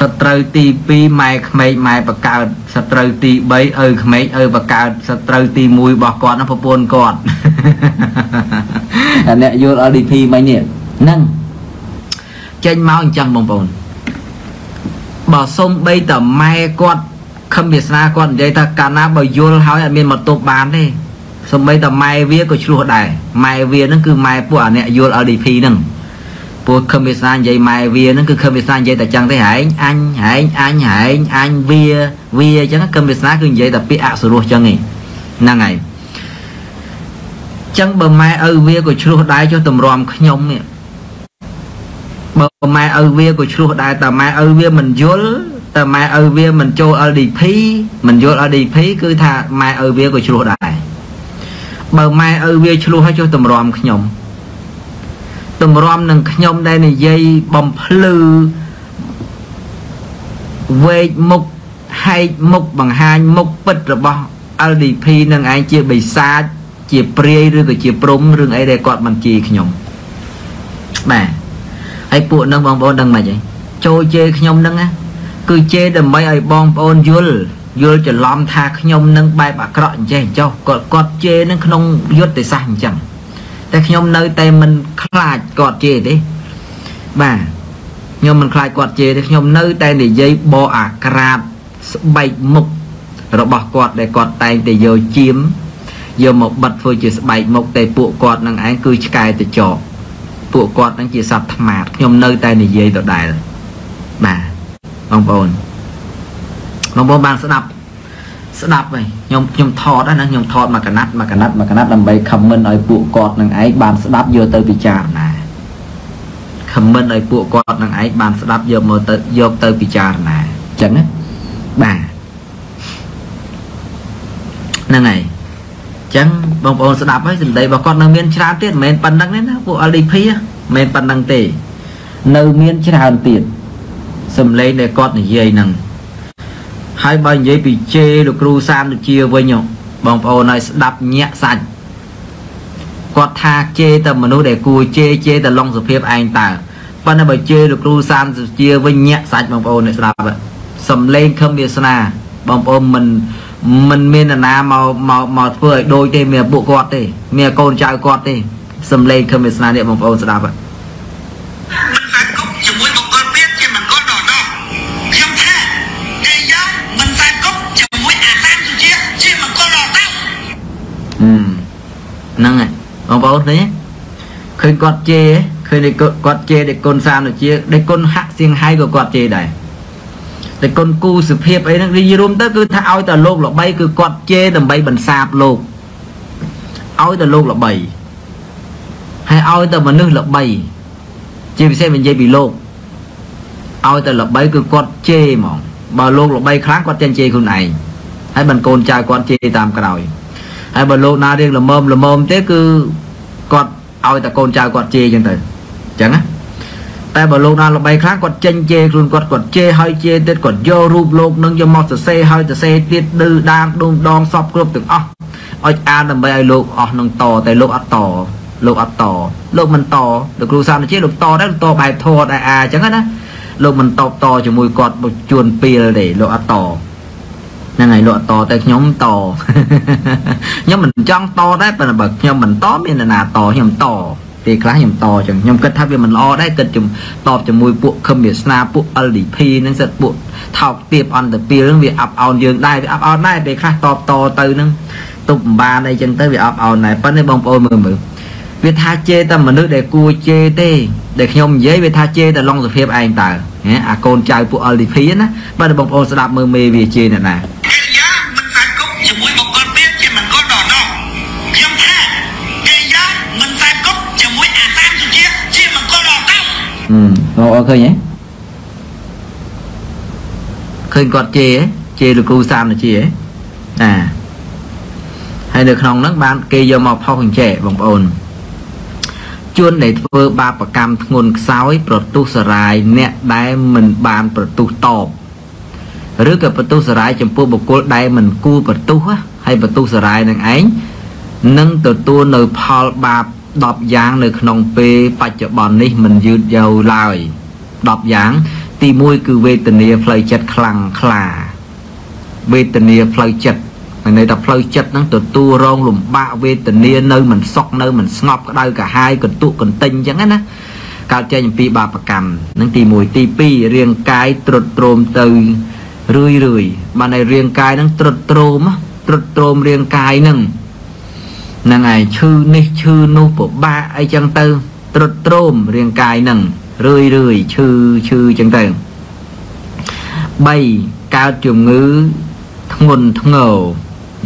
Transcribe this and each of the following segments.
សត្រូវទី2ម៉ែក្មេកម៉ែបកើតសត្រូវទី3ឪក្មេកឪបកើតសត្រូវទី1របស់គាត់ហ្នឹងប្រពន្ធគាត់អាអ្នកយល់ LDP មិញនេះហ្នឹងចេញមកអញ្ចឹងបងប្អូនបើសុំបីតម៉ែគាត់ខំវាសនាគាត់និយាយថាកាលណាបើយល់ហើយអត់មានមកទប់បានទេសំបីតម៉ែវាក៏ឆ្លោះដែរម៉ែវាហ្នឹងគឺម៉ែពួកអាអ្នកយល់ LDP ហ្នឹង ពួកខឹមវាសនានិយាយម៉ែវាហ្នឹងគឺខឹមវាសនានិយាយតែចឹងទេហែងអញហែងអញហែងអញវាវាអញ្ចឹងខឹមវាសនាគឺនិយាយតែពាក្យអសុរោះចឹងឯងហ្នឹងហើយចឹងបើម៉ែឪវាក៏ឆ្លោះដែរចុះតម្រាំខ្ញុំនេះបើម៉ែឪវាក៏ឆ្លោះដែរតែម៉ែឪវាមិនយល់តែម៉ែឪវាមិនចូល LDP មិនយល់ LDP គឺថាម៉ែឪវាក៏ឆ្លោះដែរបើម៉ែឪវាឆ្លោះហើយចុះតម្រាំខ្ញុំ តម្រាំនឹងខ្ញុំដែលនិយាយបំភ្លឺវែកមុខហែកមុខបង្ហាញមុខពិតរបស់ LDP នឹងឯងជាបិសាចជាព្រាយឬក៏ជាព្រំរឿងអីដែលគាត់មិនជាខ្ញុំបាទហើយពួកនឹងបងប្អូនដឹងមិនហីចូលជេរខ្ញុំនឹងណាគឺជេរដើម្បីឲ្យបងប្អូនយល់យល់ច្រឡំថាខ្ញុំនឹងបែបអាក្រក់អញ្ចេះចុះគាត់គាត់ជេរនឹងក្នុងយុទ្ធសាស្ត្រអញ្ចឹង តែខ្ញុំនៅតែមិនខ្លាចគាត់ជេរទេបាទខ្ញុំមិនខ្លាចគាត់ជេរទេខ្ញុំនៅតែនិយាយបកអាក្រាតស្បែកមុខរបស់គាត់ដែលគាត់តែងតែយកជៀមយកមកបិទធ្វើជាស្បែកមុខតែពួកគាត់នឹងឯងគឺឆ្កែតចកពួកគាត់នឹងជាសត្វថ្មាតខ្ញុំនៅតែនិយាយដដែលបាទបងប្អូនបងប្អូនបានស្ដាប់ ស្ដាប់ហើយខ្ញុំខ្ញុំថតណាខ្ញុំថតមកកណាត់មកកណាត់មកកណាត់ដើម្បី comment ឲ្យពួកគាត់នឹងឯងបានស្ដាប់យកទៅពិចារណា comment ឲ្យពួកគាត់នឹងឯងបានស្ដាប់យកមកទៅយកទៅពិចារណាអញ្ចឹងណាបាទហ្នឹងហើយចឹងបងប្អូនស្ដាប់ហើយសម្ដីរបស់គាត់នៅមានច្រើនទៀតមិនមែនប៉ុណ្្នឹងទេណាពួក LDP មិនមែនប៉ុណ្្នឹងទេ នៅមានច្រើនទៀតសម្លេងដែលគាត់និយាយហ្នឹង ហើយបើនិយាយពីជេលោកគ្រូសានដូចជាវិញបងប្អូនឲ្យស្ដាប់ញាក់សាច់គាត់ថាជេតែមនុស្សដែលគួរជេជេតែឡុងសុភាពឯងតើប៉ុន្តែបើជេលោកគ្រូសានសុជាវិញញាក់សាច់បងប្អូនអ្នកស្ដាប់សំលេងខឹមវាសនាបងប្អូនមិនមិនមាននរណាមកមកមកធ្វើឲ្យដូចទេមានពួកគាត់ទេមានកូនចៅគាត់ទេសំលេងខឹមវាសនានេះបងប្អូនស្ដាប់ហ្នឹង ហ្នឹងហើយបងប្អូនឃើញឃើញគាត់ជេរឃើញគាត់ជេរដេគុណសានសុជាដេគុណហាក់សៀងហៃក៏គាត់ជេរដែរតែគុណគូសុភាពអីហ្នឹងនិយាយរួមទៅគឺថាឲ្យតែលោកល្បីគឺគាត់ជេរដើម្បីបន្សាបលោកឲ្យតែលោកល្បីហើយឲ្យតែមនុស្សល្បីជាពិសេសនិយាយពីលោកឲ្យតែល្បីគឺគាត់ជេរហ្មងបើលោកល្បីខ្លាំងគាត់ចេញជេរខ្លួនឯងហើយបានកូនចៅគាត់ជេរតាមក្រោយ ហើយបើលោកណារៀងល្មមល្មមទេគឺគាត់ឲ្យតែកូនចៅគាត់ជេរអញ្ចឹងទៅអញ្ចឹងណាតែបើលោកណាល្បីខ្លាំងគាត់ចេញជេរខ្លួនគាត់គាត់ជេរហើយជេរទៀតគាត់យករូបលោកនឹងយកមកសរសេរហើយសរសេរទៀតឌឺដានដួងដងសពគ្រប់ទាំងអស់ឲ្យអានដើម្បីឲ្យលោកអស់នឹងតតែលោកអត់តលោកអត់តលោកមិនតលោកគ្រូសាមជាលោកតដែរតបែបធរដែរអាអញ្ចឹងណាលោកមិនតបតជាមួយគាត់ជួនពីលទេលោកអត់ត ហ្នឹងហើយលោកអត់តតែខ្ញុំតខ្ញុំមិនចង់តដែរប៉ុន្តែបើខ្ញុំមិនតមាននរណាតខ្ញុំតពេលខ្លះខ្ញុំតចឹងខ្ញុំគិតថាវាមិនល្អដែរគិតជំតបជាមួយពួកខឹមវាសនាពួក LDP ហ្នឹងសិតពួកថោកទៀបអន្តពីលហ្នឹងវាអាប់អោនយើងដែរវាអាប់អោនដែរពេលខ្លះតបតទៅហ្នឹងទប់បានអីចឹងទៅវាអាប់អោនដែរប៉ុន្តែបងប្អូនមើលមើលវាថាជេរតែមនុស្សដែលគួរជេរទេដែលខ្ញុំនិយាយវាថាជេរតែឡុងសុភាពឯងតើអាកូនចៅពួក LDP ណាបើបងប្អូនស្ដាប់មើលមេវាជេរអ្នកណា អូឃើញហ៎ឃើញគាត់ជេរជេរលោកគ្រូសាមនាជាណាហើយនៅក្នុងហ្នឹងបានគេយកមកផុសអញ្ចេះបងប្អូនជួនដែលធ្វើបាបកម្មធ្ងន់ខ្សោយ ប្រទុសរាយអ្នកដែលមិនបានប្រទុសតបឬក៏ប្រទុសរាយចំពោះបុគ្គលដែលមិនគួរប្រទុសហើយប្រទុសរាយនឹងឯងនឹងទទួលនៅផលបាប 10យ៉ាងនៅក្នុងពេលបច្ចុប្បន្ននេះមិនយឺតយ៉ាវឡើយ10យ៉ាង ទី1គឺវេទនាផ្លូវចិត្តខ្លាំងក្លាវេទនាផ្លូវចិត្តមានន័យថាផ្លូវចិត្តហ្នឹងទទួលរងលំបាកវេទនានៅមិនសុខនៅមិនស្ងប់ក្តៅកាហាយកន្ទុកកន្ទិញអញ្ចឹងណាកើតចេញអំពីបាបកម្មនឹងទី1ទី2រាងកាយត្រុតត្រោមទៅរឿយរឿយបានឲ្យរាងកាយហ្នឹងត្រុតត្រោមត្រុតត្រោមរាងកាយហ្នឹង ហ្នឹងហើយឈឺនេះឈឺនោះពិបាកអីចឹងទៅ ត្រុតត្រោមរាងកាយហ្នឹងរឿយរឿយឈឺឈឺចឹងទៅ3កើតជំងឺធ្ងន់ធ្ងរ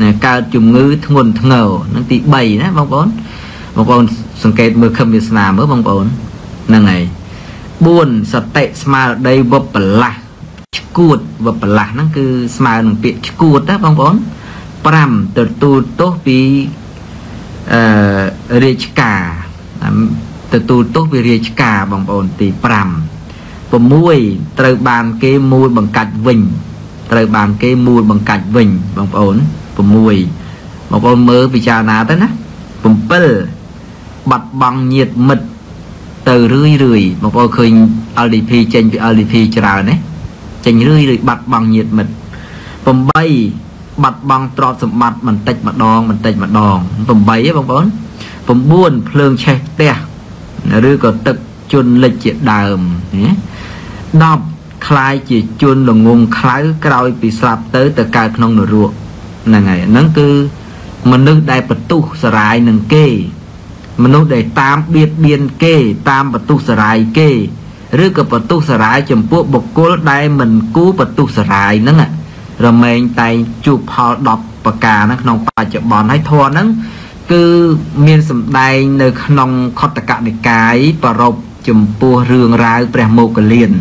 ណាកើតជំងឺធ្ងន់ធ្ងរនឹងទី3ណាបងប្អូនបងប្អូនសង្កេតមើលខឹមវាសនាមើលបងប្អូនហ្នឹងហើយ4សតិស្មារតីវបលាស់ឈួតវបលាស់ហ្នឹងគឺស្មើនឹងពាក្យឈួតណាបងប្អូន5ទទួលទោសពី អឺរាជការទទួលទោសពីរាជការបងប្អូនទី5 6ត្រូវបានគេមូលបង្កាច់វិញត្រូវបានគេមូលបង្កាច់វិញបងប្អូន6បងប្អូនមើលពិចារណាទៅណា7បាត់បង់ញាតមិត្តទៅរឿយរឿយបងប្អូនឃើញ LDP ចេញពី LDP ច្រើនណាចេញរឿយរឿយបាត់បង់ញាតមិត្ត8 បាត់បង់ទ្រព្យសម្បត្តិបន្តិចម្ដងបន្តិចម្ដង8ហ៎បងប្អូន9ភ្លើងឆេះផ្ទះឬក៏ទឹកជន់លិចជាដើមណា10คล้ายជាជន់ល្ងងខ្លៅក្រោយពីស្លាប់ទៅទៅកើតក្នុងនរកហ្នឹងហើយហ្នឹងគឺមនុស្សដែលបន្ទុះសរាយនឹងគេ មនុស្សដែលតាមបៀតបៀនគេ តាមបន្ទុះសរាយគេឬក៏បន្ទុះសរាយចំពោះបុគ្គលដែលមិនគូបន្ទុះសរាយហ្នឹង រមែងតែងជួបផល10ប្រការហ្នឹងក្នុងបច្ចុប្បន្នហើយធរហ្នឹងគឺមានសម្ដែងនៅក្នុងខតកនិកាយប្ររពចំពោះរឿងរ៉ាវព្រះមោគលាន